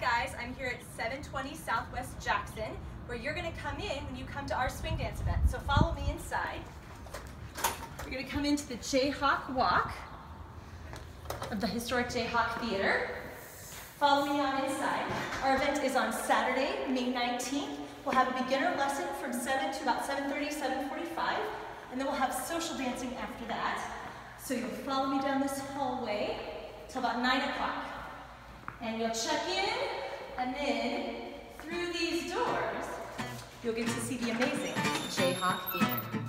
Guys, I'm here at 720 Southwest Jackson, where you're gonna come in when you come to our swing dance event. So follow me inside. You're gonna come into the Jayhawk Walk of the historic Jayhawk Theater. Follow me on inside. Our event is on Saturday, May 19th. We'll have a beginner lesson from 7 to about 7.30, 7.45, and then we'll have social dancing after that. So you'll follow me down this hallway till about 9 o'clock. And you'll check in, and then through these doors, you'll get to see the amazing Jayhawk Theater.